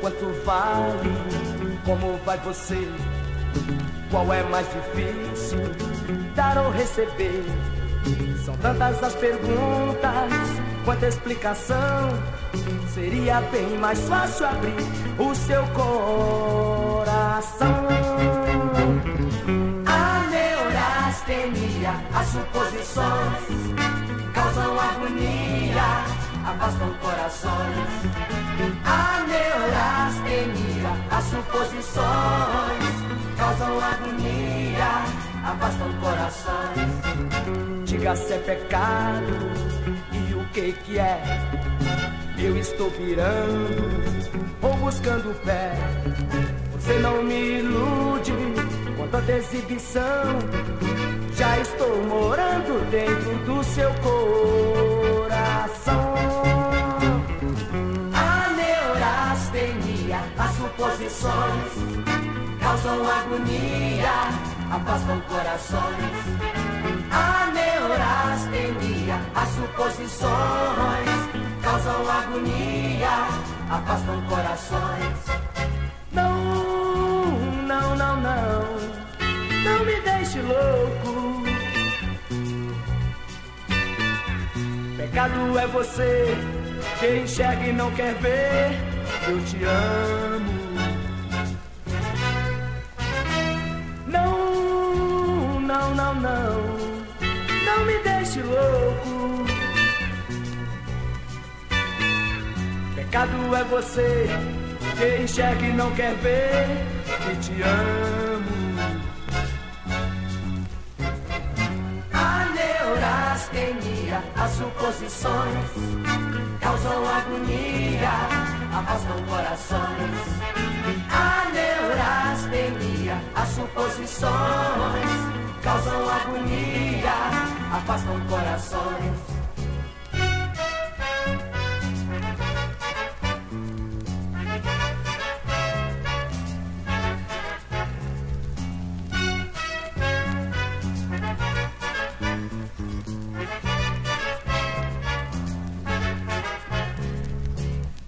quanto vale, como vai você? Qual é mais difícil, dar ou receber? São tantas as perguntas, quanta explicação. Seria bem mais fácil abrir o seu coração. A neurastenia, as suposições causam agonia, afastam corações. A neurastenia, as suposições causam agonia, afastam corações. Diga se é pecado e o que que é. Eu estou pirando ou buscando pé. Você não me ilude com tanta exibição. Já estou morando dentro do seu coração. Causam agonia, afastam corações. A neurastenia, as suposições causam agonia, afastam corações. Não, não, não, não, não me deixe louco. Pecado é você que enxerga e não quer ver. Eu te amo. Louco. Pecado é você que enxerga e não quer ver que te amo. A neurastenia, as suposições causam agonia, afastam corações. A neurastenia, as suposições causam agonia, afastam corações.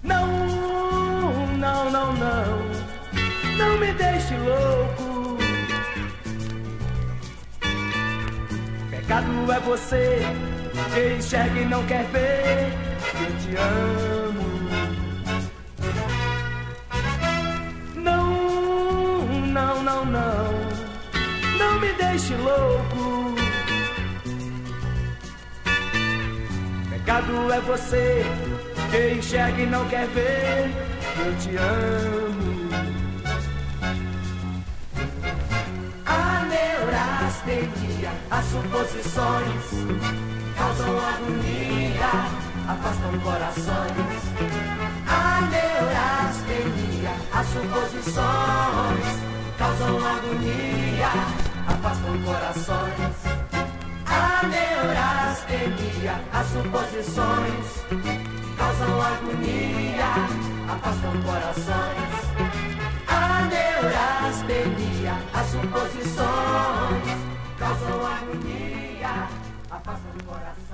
Não, não, não, não, não me deixe louco. Pecado é você que enxerga e não quer ver que eu te amo. Não, não, não, não, não me deixe louco. Pecado é você que enxerga e não quer ver que eu te amo. A neurastenia, as suposições causam agonia, afastam corações. A neurastenia, as suposições causam agonia, afastam corações. A neurastenia, as suposições causam agonia, afastam corações. A neurastenia, as suposições causam agonia, afastam corações.